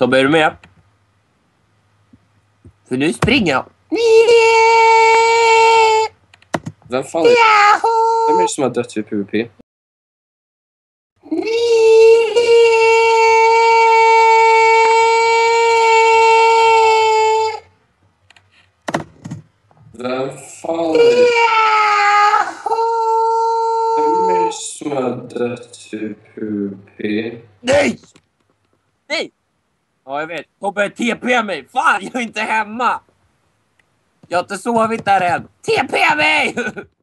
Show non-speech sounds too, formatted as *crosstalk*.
Tobbe, är du med? För nu springer jag. Vem fan är, vem är det som har dött vid PVP? Vem fan är det? Vem är det som har dött vid PVP? Nej! Nej! Ja, jag vet. Tobbe, TP mig! Fan, jag är inte hemma! Jag har inte sovit där än. TP mig! *laughs*